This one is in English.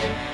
Bye.